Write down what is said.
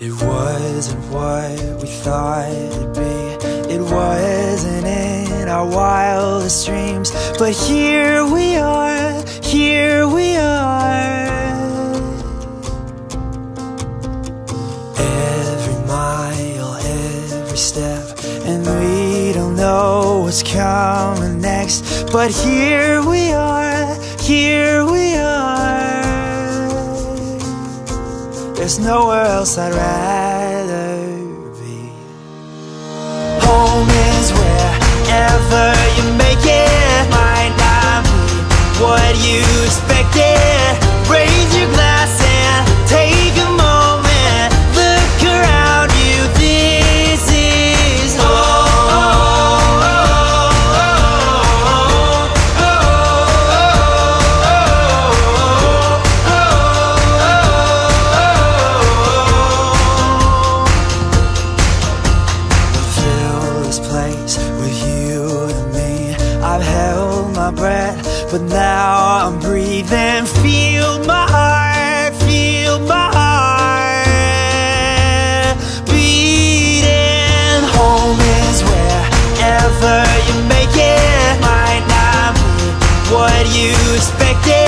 it wasn't what we thought it'd be. It wasn't in our wildest dreams. But here we are, here we are. Every mile, every step, and we don't know what's coming next. But here we are, here we are. There's nowhere else I'd rather be. Home is wherever you make it. Might not be what you expected. Raise your breath, but now I'm breathing. Feel my heart, feel my heart beating. Home is wherever you make it. Might not be what you expected.